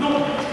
No.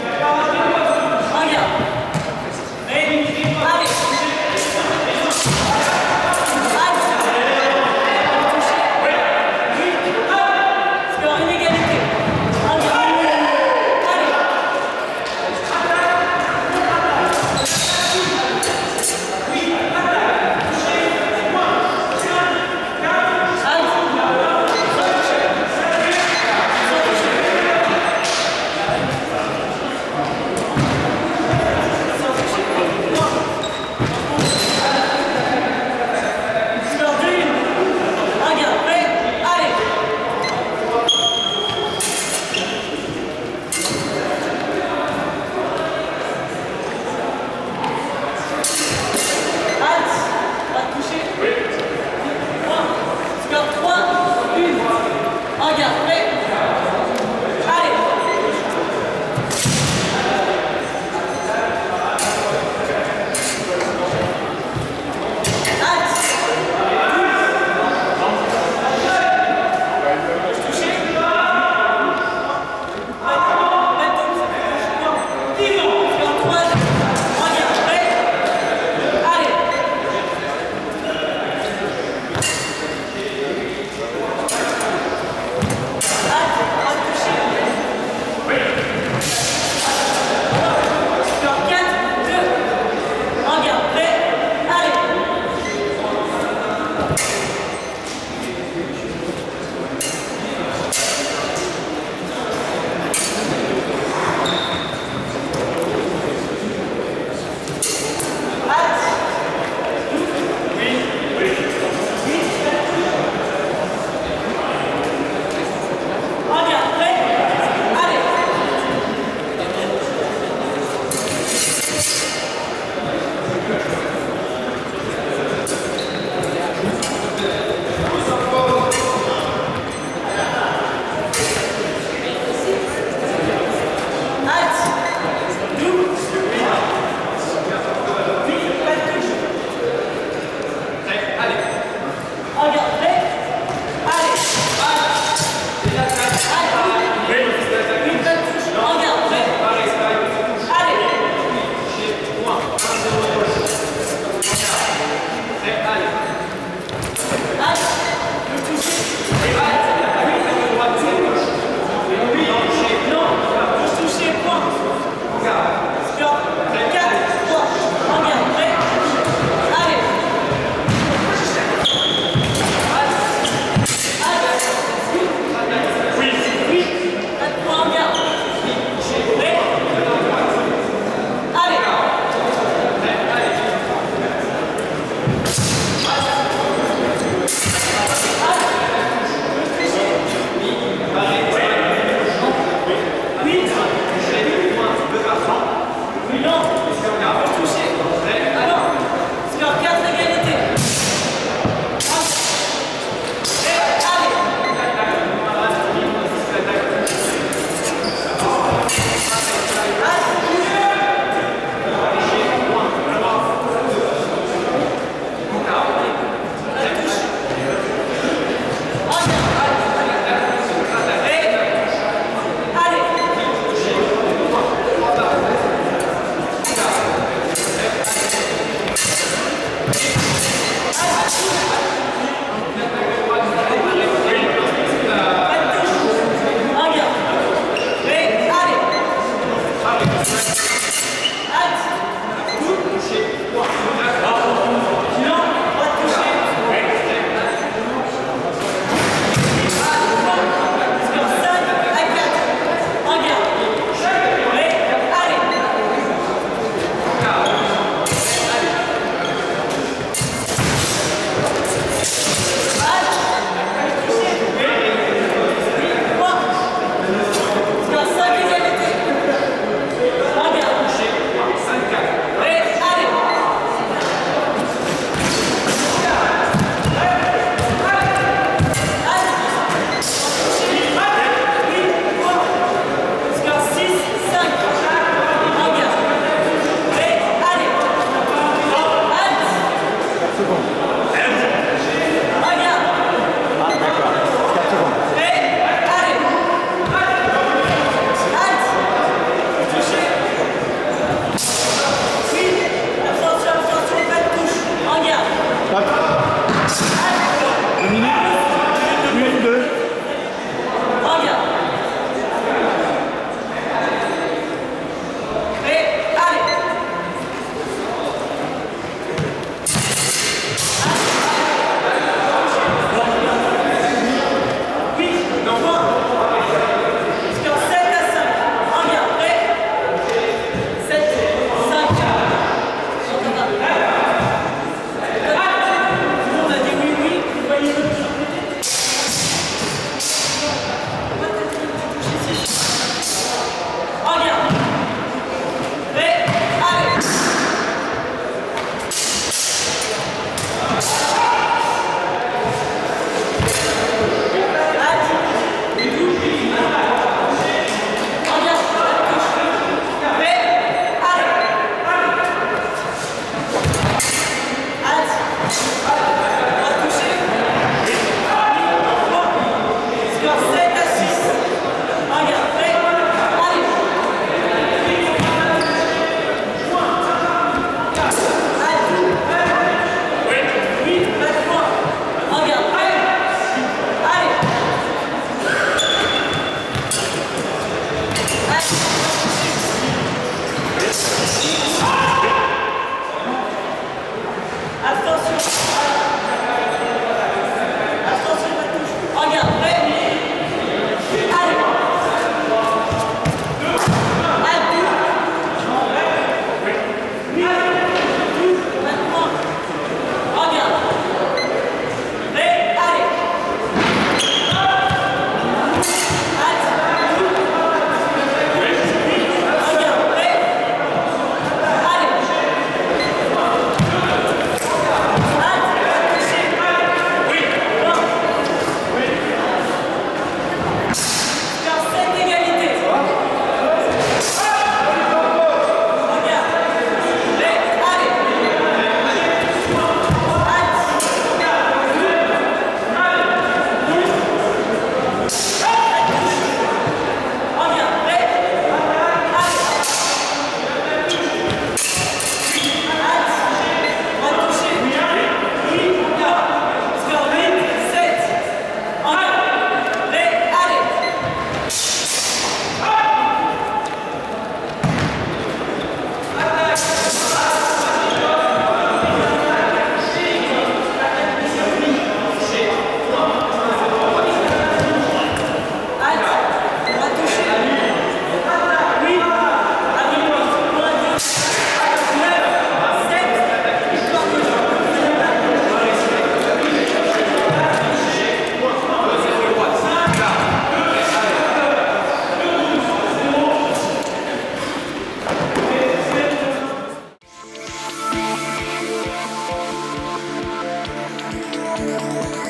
Música